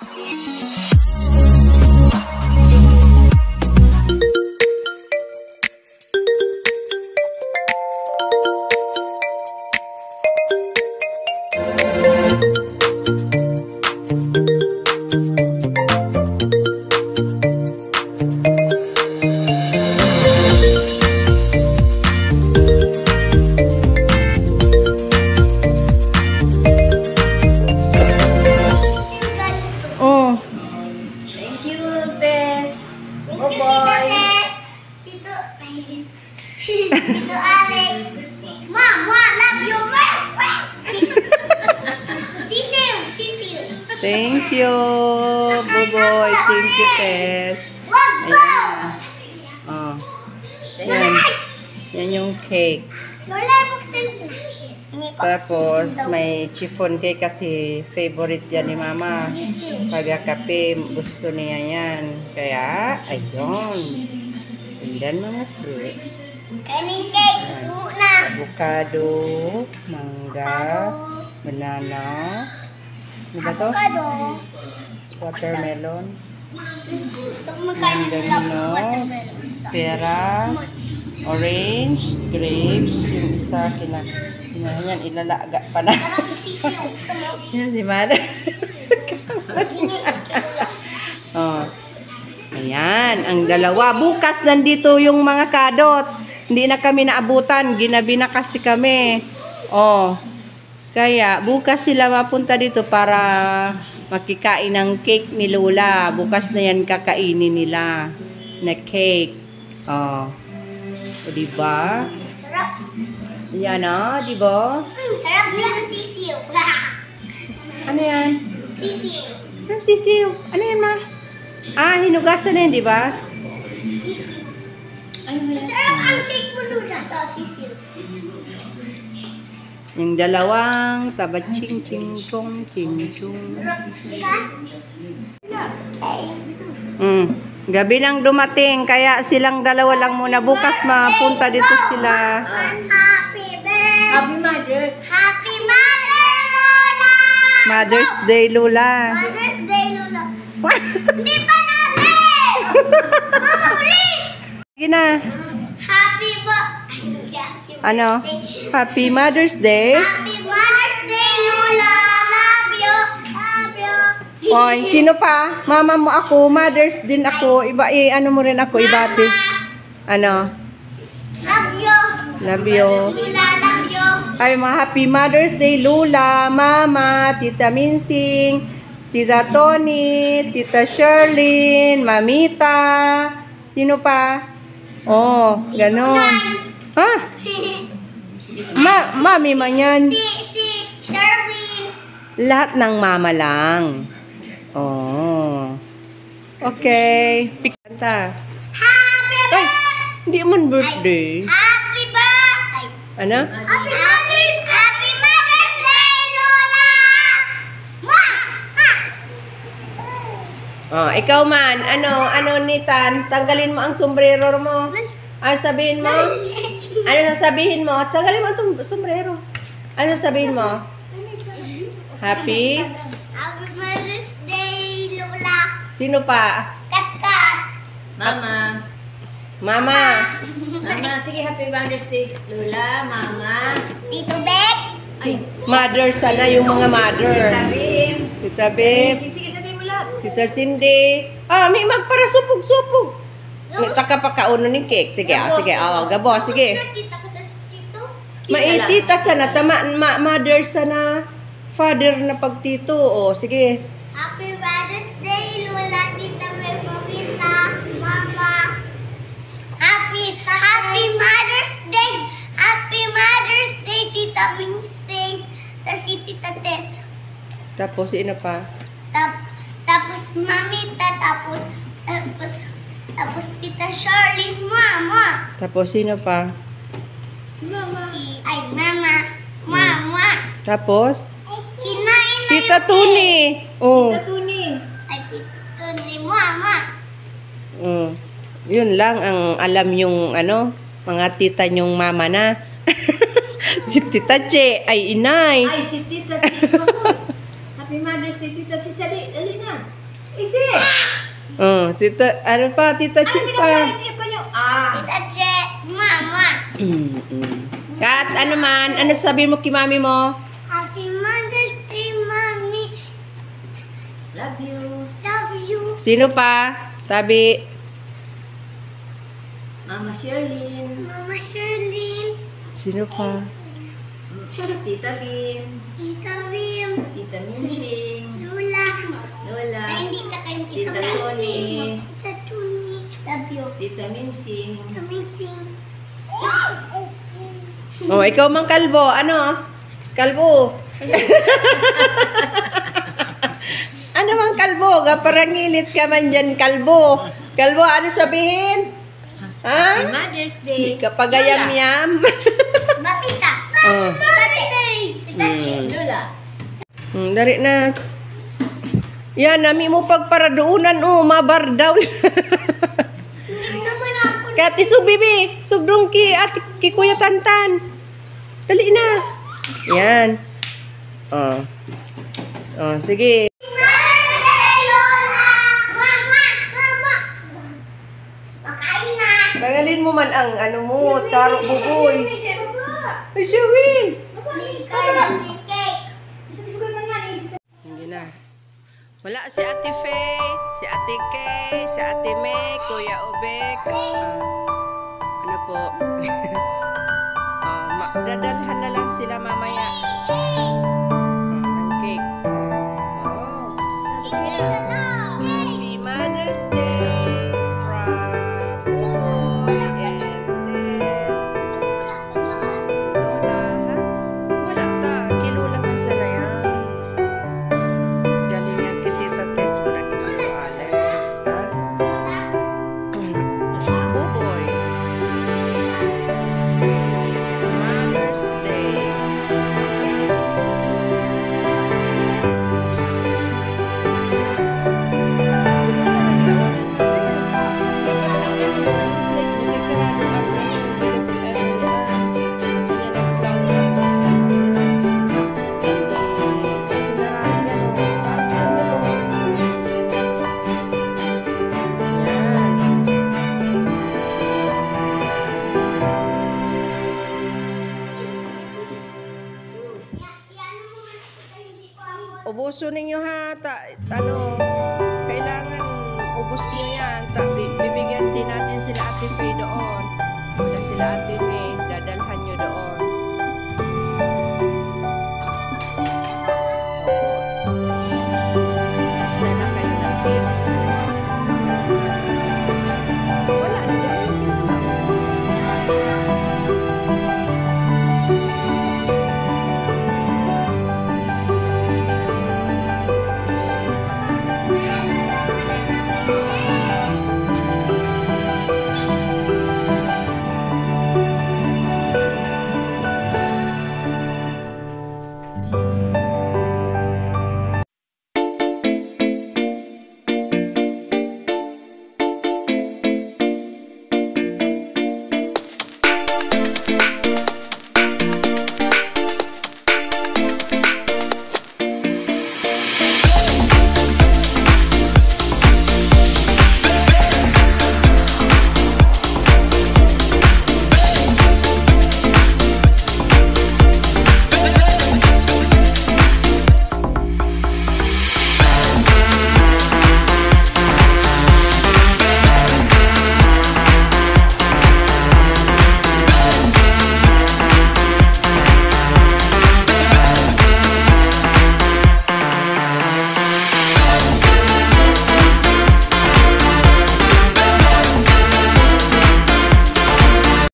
Oh, Tito Alex. Mom, Mom, love you. Sisiw, sisiw. thank you, Buboy. Thank you, Tess. Ayan. Oh, yan. Yan yung cake. Tapos, may chiffon cake kasi favorite yan ni Mama. Pagkakape, gusto niya yan. Kaya, ayun. And then, mga fruits. Kaning cake. Sumo na. Avocado, mangga, banana, ano ba to? Avocado. Watermelon, Gusto ko magkain ng Mandarino. watermelon. pera, orange, grapes, yung isa kina, kina yan, ilalaga pa na. Gusto mo? yan si Mother. Oh. Ayan, ang dalawa. Bukas nandito yung mga kadot. Hindi na kami naabutan. Ginabi na kasi kami. Oh. Kaya, bukas sila mapunta dito para makikain ng cake ni Lola. Bukas na yan kakainin nila na cake. Oh. O, diba? Sarap. Yan ah, diba? Hmm, sarap nito sisiw. Ano yan? Sisiw. Ano sisiw? Ano yan ma? Ah, hinugasan na yan, diba? Sisiw. Yung dalawang taba ching ching chong ching chong. Mm. Gabi nang dumating, kaya silang dalawa lang muna. Bukas mapunta dito sila. Happy birthday. Happy Mothers. Happy Mother Lola. Mother's Day, Lula. Mother's Day Lola. Hindi pa natin. Mamuli. Sige na. Happy Ano? Happy Mother's Day. Happy Mother's Day Lola. Love you. Love you. Oy, sino pa? Mama mo ako, Mother's din ako. Iba, eh, ano mo rin ako, ibati. Ano? Love you. Love you. Lola, love you. Ay, mga Happy Mother's Day, Lula, Mama, Tita Minsing, Tita Tony, Tita Sherlyn, Mamita. Sino pa? Oh, ganon. Ha? Ma, mami man yan. Si, si Sherwin. Lahat ng mama lang. Oh. Okay. Pikanta. Happy Ay, birthday. hindi man birthday. Happy birthday. Ano? Happy Mother's Happy Mother's Day, Lola! Ma! Ma! Oh, ikaw man, ano, ano Nitan, tanggalin mo ang sombrero mo. Ano sabihin mo? Ano sasabihin mo? Tanggalin mo ang sombrero. Ano sabihin mo? Happy? Happy Mother's Day, Lola! Sino pa? Kat-kat! Mama. Mama. Mama, sige, Happy Mother's Day. Lola, Mama. Tito Beck! Ay, Mother sana yung mga mother. Tita Bim. Tita Beb, Sige, sige, sabihin mo lahat. Tita Cindy. Ah, may magparasupog-supog. Taka pa kauno ni cake. Sige, ah, sige. Ah, gabo, sige. Maitita sana, tama, ma mother sana, father na pagtito. O, sige. Happy Mother's Day, Lola, Tita Beck, Mamita, Mama. Happy, Happy Mother's Day! Happy Mother's Day, Tita Mingsing. Tapos si Tita Tess. Tapos, sino pa? Tap, tapos Mamita, tapos, tapos, tapos Tita Charlene, Mama. Tapos, sino pa? Si Mama. Si, ay, Mama. Mama. Tapos? Kinain na Tita Tuni. Oh. Tita Tuni. Ay, Tita Tuni, Mama. Mm. Yun lang ang alam yung ano, mga tita nyong mama na. si Tita Che ay inay. Ay, si Tita Tita. Happy Mother's Day, Tita Chi. Sabi, dali na. Isi! Oh, tita, ano pa, tita Ano hindi ka pa. ko nyo? Ah! Tita Che, Mama. Mm, mm. Kat, ano man, ano sabi mo kay mami mo? Happy Mother's Day, Mommy. Love you. Love you. Sino pa? Sabi, Mama Sherlyn. Mama Sherlyn. sino pa? Tita Bim. Tita Wim. Tita Minching. Lula. Lola. Ay, hindi na kayo Tita Tony. Tita Tony. Love you. Tita Minsing. Amazing. Oh, ikaw mang kalbo. Ano? Kalbo. ano mang kalbo? Kaparangilit ka man dyan, kalbo. Kalbo, ano sabihin? Happy Ha? Mother's Day. Kapagayam-yam. Batita. oh. Tita Che. Tita Che. Hmm. Lola. Hmm, dari na. Yan, nami mo pagparadoonan, oh, mabar daw. Kati sug bibi, sugdong ki at ki Kuya Tantan. Dali na. Yan. Oh. Oh, sige. Tangalin mo man ang ano mo, taro buboy. Ay, siya win. Milk carrot and cake. Hindi na. Wala si Ate Faye, si Ate Kay, si Ate May, Kuya Obek. Ah, ano po? Ma- dadalhan na lang sila mamaya. Ubuso ninyo ha. Ta, ano, kailangan ubos nyo yan.